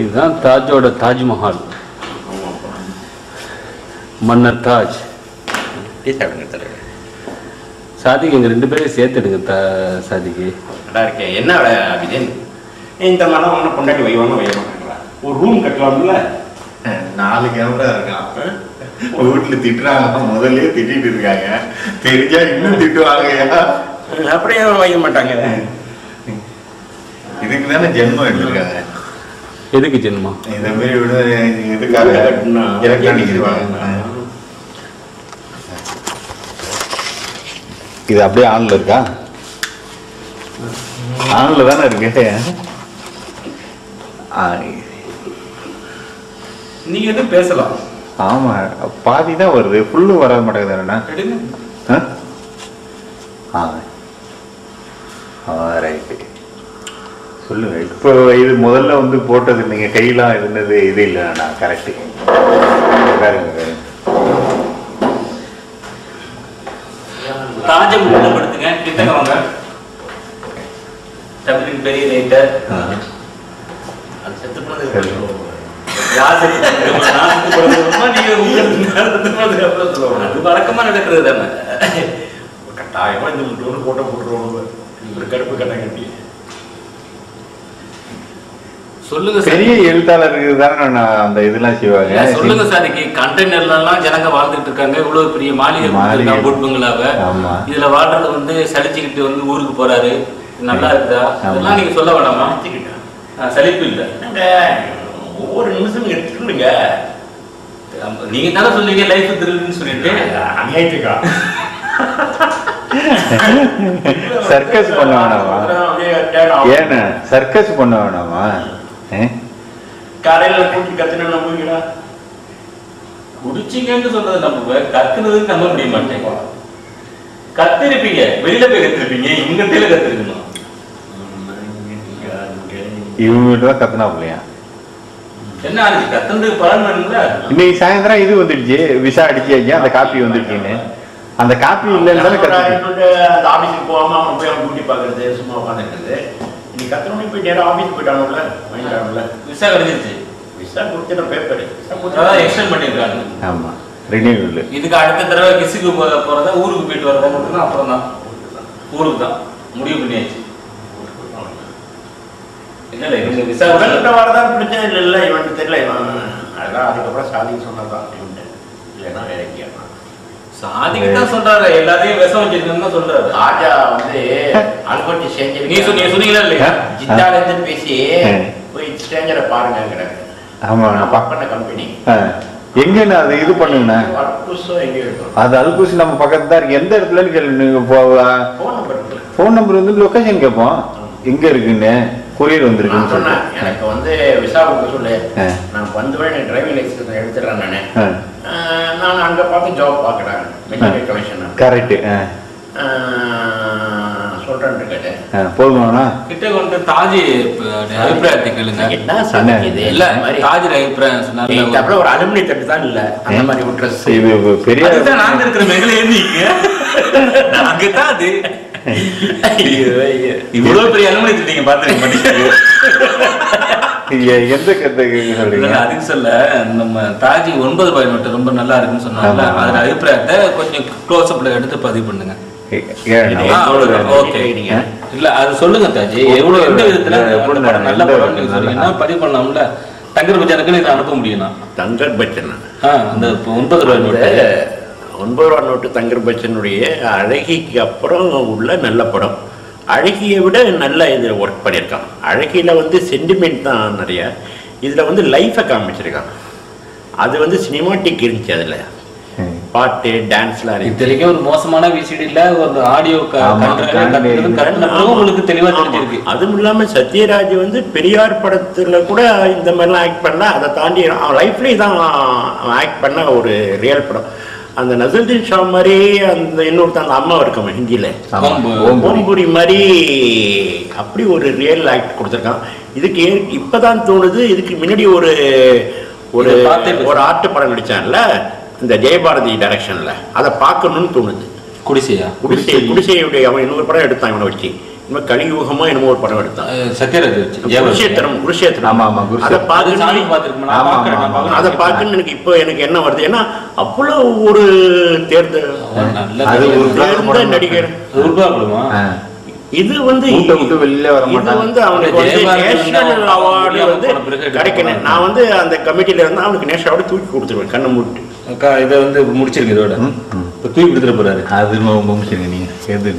இதுதான் தாஜோட தாஜ்மஹால். மன்னர் தாஜ். சாதிக்கு எங்க ரெண்டு பேரையும் சேர்த்துடுங்க தா சாதிக்கு. நல்லா இருக்கேன் என்ன வேலை விஜயன் இந்த மாதிரிலாம் ஒன்றும் கொண்டாடி வைவாங்க வைய மாட்டாங்களா ஒரு ரூம் கட்டலாம்ல? நாலு கேமரா இருக்கான் வீட்டுல திட்டுறாங்க முதல்லயே திட்டிட்டு இருக்காங்க. தெரிஞ்சா இன்னும் திட்டுவாங்கயா அப்படியே வைக்க மாட்டாங்க. இதுக்கு தானே ஜென்மம் எடுத்திருக்காங்க. எதுக்கு ஜென்மம் இந்த மாதிரி விட இதுக்காக இது அப்படியே ஆன்ல இருக்கா? ஆன்ல தானே இருக்கு. ஆ, நீங்க எதுவும் பேசலாம். ஆமா பாதி தான் வருது. ஃபுல்லு வர மாட்டேங்குது ஆ. ஆ ரைட்டு சொல்லுங்க இப்போ இது முதல்ல வந்து போட்டது நீங்க கையெல்லாம் இருந்தது இது இல்லைண்ணா கரெக்டு பாருங்க தாஜை முன்னிலைப்படுத்துங்க கிட்டக்க வாங்க தமிழின் பெரிய ரைட்டர். அது செத்து போனது சரி. யார் செத்து போனது? நான் செத்து போனதுமா, நீங்க உங்க செத்து போனதுக்கு அப்புறம் சொல்லுவாங்க. அது வழக்கமா நடக்கிறது தானே. கட்டாயமா இந்த முட்டு போட்டோ போட்டுருவாங்க ஒரு கருப்பு கட்டை கட்டி சொல்லுங்க சார். பெரிய எழுத்தாளருக்கு தானே நான் அந்த இதெல்லாம் செய்வாங்க? சொல்லுங்க சார். இன்னைக்கு கண்டெய்னர்ல எல்லாம் ஜனங்க வாழ்ந்துட்டு இருக்காங்க. இவ்வளவு பெரிய மாளிகை ஆமா. இதுல வாழ்றது வந்து சலிச்சுக்கிட்டு வந்து ஊருக்கு போறாரு. நல்லா இருக்குதா? ஆமா. இதெல்லாம் நீங்க சொல்ல வேணாமா? சலிப்பு இல்ல. ஒவ்வொரு நிமிஷமும் எடுத்துக்கிடுங்க ஆமா, நீங்க தானே சொன்னீங்க லைஃப் திருடுன்னு சொல்லிட்டு. அநியாயத்துக்கா? சர்க்கஸ் பண்ண வேணாமா? ஏண்ணே சர்க்கஸ் பண்ண வேணாமா? கடையில கூட்டி கத்துனா நம்புவீங்களா குடிச்சிங்கன்னு சொல்றது நம்ம கத்துனதுன்னு நம்ப முடிய மாட்டேங்க கத்திருப்பீங்க வெளியில போய் கத்திருப்பீங்க இங்க தேல கத்திருக்கணும் இவங்க தான் கத்துனா பிள்ளையா என்ன கத்துனதுக்கு பலன் வேணும்ல இன்னைக்கு சாயந்தரம் இது வந்துடுச்சு விசா அடிச்சாச்சு அந்த காப்பி வந்துருச்சுன்னு அந்த காப்பி இல்லைன்னு தானே ஆபீஸுக்கு போகாம அவன் போய் அவன் பாக்குறது சும்மா இன்னைக்கு கத்துனோடனே போய் நேரம் ஆபீஸ் போயிட்டானுல வாங்கிட்டானுல விசா கிடைச்சிருச்சு விசா கொடுத்துட்ட பேப்பர் விசா அதான் கொடுத்தா எக்ஸ்டெண்ட் பண்ணிருக்காங்க ஆமா. ரினியூவல் இதுக்கு அடுத்த தடவை கிசுக்கு போ- போறதா ஊருக்கு போயிட்டு வரதா மட்டும் அப்புறம் தான் ஊருக்கு தான் முடிவு பண்ணியாச்சு இல்ல இவங்க விசா உடல்கிட்ட வரதான் பிரச்சனை இல்லை இல்லை இவனுக்கு தெரியல இவன் அதெல்லாம் அதுக்கப்புறம் சாதிக்கு சொன்னதான் இவன்ட்டு இல்லைன்னா வேற எங்கேயா சாதிக்கு தான் சொல்றாரு. எல்லாத்தையும் விஷம் வச்சிருக்கேன்னு தான் சொல்றாரு. ராஜா வந்து அல்பர்ட் சேஞ்சர் நீ சொன்னீங்க சொன்னீங்களா இல்லையா? ஜித்தால இருந்து பேசி. போய் ஸ்டேஞ்சரை பாருங்கிறாரு ஆமா நான் ஒர்க் பண்ண கம்பெனி ஆ. எங்கண்ணா அது? இது இருக்கும்? அது அல்கூசி நம்ம பக்கத்துல தான் இருக்கு. எந்த இடத்துலன்னு கேளு நீங்க ஃபோன் நம்பர் வந்து லொகேஷன் கேட்போம். எங்க இருக்குன்னு? கொரியர் வந்திருக்குன்னு சொன்னேன். எனக்கு வந்து விசா கொடுக்க சொல்லு. நான் எனக்கு டிரைவிங் லைசன்ஸ் எடுத்துடுறேன் நானு. நான் அங்க பார்த்து ஜாப் பார்க்குறேன் மெட்டீரியல் கமிஷன் கரெக்ட் சொல்றேன் இருக்காரு போதுமாண்ணா கிட்ட கொண்டு தாஜி அபிப்பிராயத்தை கேளுங்க. என்ன சாதிக்குது இல்ல தாஜி அபிப்பிராயம் அப்புறம் ஒரு அலுமினி தட்டு தான் இல்ல. அந்த மாதிரி ஒரு ட்ரெஸ் பெரிய அதுதான் நாங்க இருக்கிற மெகல ஏந்திங்க நாங்க தான் அது. இவ்வளவு பெரிய அலுமணி திட்டீங்க பாத்துருக்க மாட்டீங்க. எ- எந்த அதுக்கு சொல்ல நம்ம தாஜி ஒன்பது ரூபாய் நோட்டு ரொம்ப நல்லா இருக்குன்னு சொன்னாங்கல்ல ஆமா. அதுல அபிப்பிராயத்தை கொஞ்சம் க்ளோஸ் அப்ல எடுத்து பதிவு பண்ணுங்க. இல்ல அது சொல்லுங்க தாஜி. எவ்வளவு எந்த விதத்துல நல்ல படம்? சொன்னீங்கன்னா பதிவு பண்ணலாம்ல. தங்கர் பச்சானுக்கு இதை அனுப்ப முடியும்? நான் தங்கர் பச்சன் அந்த ஒன்பது ரூபாய் நோட்டு. ஒன்பது ரூபா நோட்டு தங்கர் பச்சனுடைய அழகிக்கு அப்புறம் உள்ள நல்ல படம். அழகியை விட நல்ல இதில் ஒர்க் பண்ணியிருக்கான். அழகியில் வந்து சென்டிமெண்ட் தான் நிறைய. இதில் வந்து லைஃப்பை காமிச்சிருக்கான். அது வந்து சினிமாட்டிக் இருந்துச்சு அதில். பாட்டு டான்ஸ்லாம் இத்தனைக்கும் ஒரு மோசமான விசிடில ஒரு ஆடியோ உங்களுக்கு தெளிவா தெரிஞ்சிருக்கு. அதுவும் இல்லாம சத்யராஜ் வந்து பெரியார் படத்துல கூட இந்த மாதிரிலாம் ஆக்ட் பண்ணல அதை தாண்டி அவன் லைஃப்லேயே தான் அவன் ஆக்ட் பண்ண ஒரு ரியல் படம். அந்த நசருதீன் ஷா மாதிரி அந்த இன்னொருத்தன் அந்த அம்மா இருக்கும் ஹிந்தியில. ஓம்புரி. மாதிரி அப்படி ஒரு ரியல் ஆக்ட் கொடுத்துருக்கான். இதுக்கு ஏ- இப்பதான் தோணுது இதுக்கு முன்னாடி ஒரு ஒரு. ஒரு ஆட்டு படம் நடிச்சான்ல இந்த ஜெயபாரதி டைரக்ஷன்ல அதை பார்க்கணும்னு தோணுது. குடிசையா? குடிசை. குடிசையுடைய அவன் இன்னொரு படம் எடுத்தான் இவனை வச்சு. மாதிரி கலியுகமா என்னமோ ஒரு படம் எடுத்தான் சத்யராஜ். குருஷேத்திரம் குருஷேத்திரம் ஆமா, ஆமா, அதை பார்க்கணும். அதை பார்க்கணும்னு எனக்கு இப்போ எனக்கு என்ன வருது ஏன்னா அவ்வளோ ஒரு அது தேர்ந்த. நடிகர்? ஆ. இது வந்து வீட்டை வெளியில வர. வந்து அவனுக்கு வந்து நேஷனல் அவார்டு வந்து கிடைக்கணும். நான் வந்து அந்த கமிட்டியில இருந்தா அவனுக்கு நேஷனல் அவார்டு தூக்கி கொடுத்துருவேன் கண்ணை மூட்டு அக்கா இதை வந்து முடிச்சிருங்க இதோட. இப்ப தூக்கி கொடுத்துட போறாரு அது முடிச்சிருங்க நீங்க சேர்ந்து.